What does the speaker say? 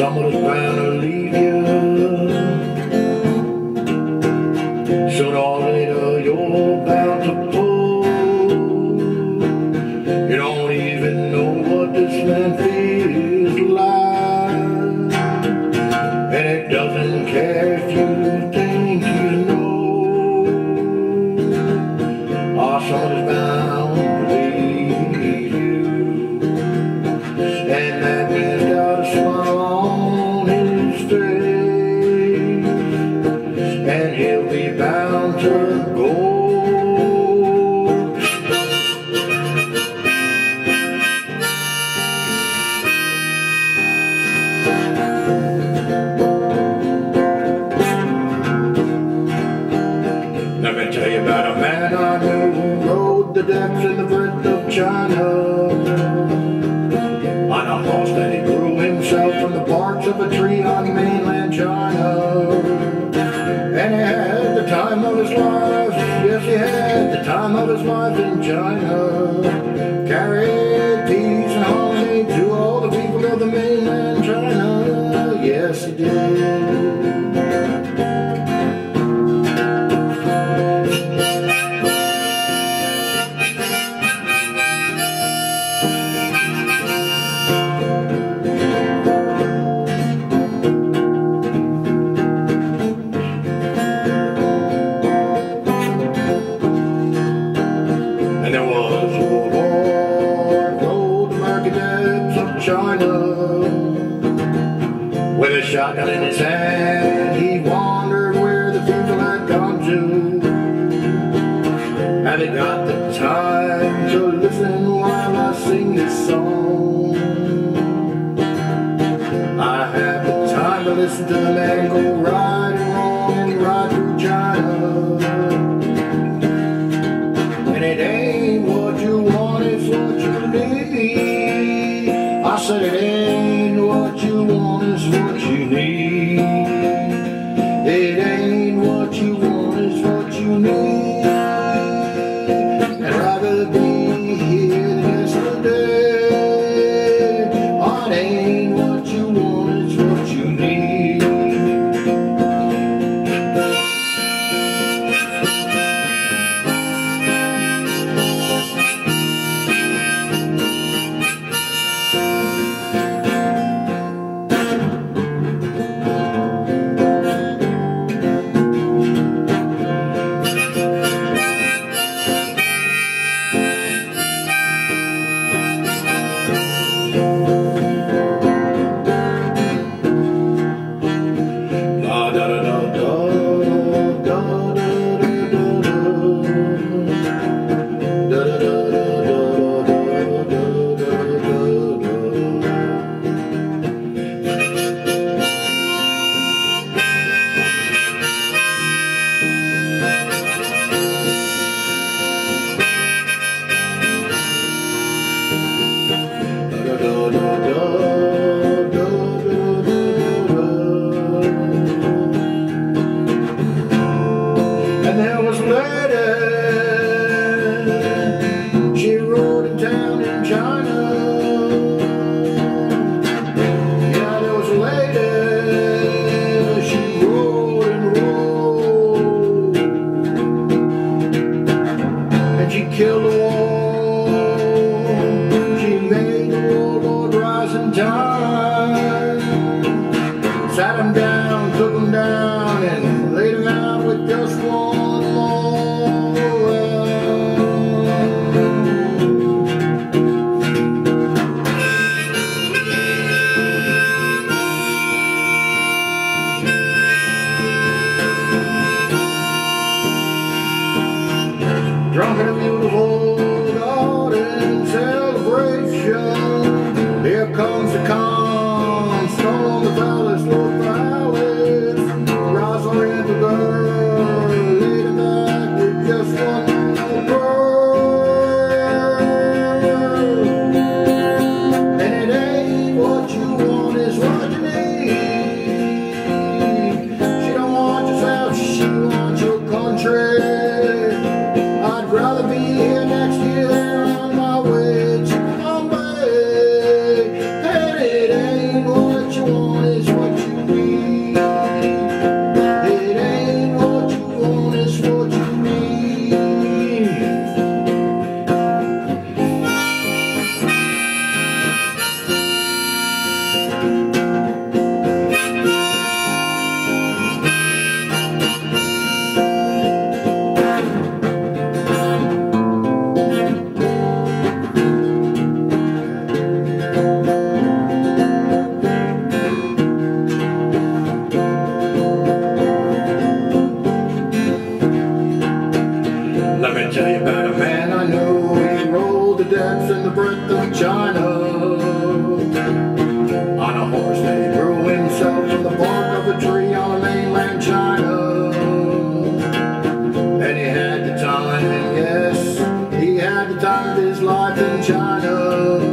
Someone's bound to leave you. Rode the breadth of China. On a horse that he grew himself from the barks of a tree on mainland China. And he had the time of his life, yes he had the time of his life in China. Carried a shotgun in his hand, he wandered where the people had gone to. Have you got the time to listen while I sing this song? I have the time to listen to the man go right and wrong and right through China. And it ain't what you want, it's what you need. I said it ain't from her beautiful north of China. On a horse that he grew himself from the bark of a tree on mainland China. And he had the time, yes, he had the time of his life in China.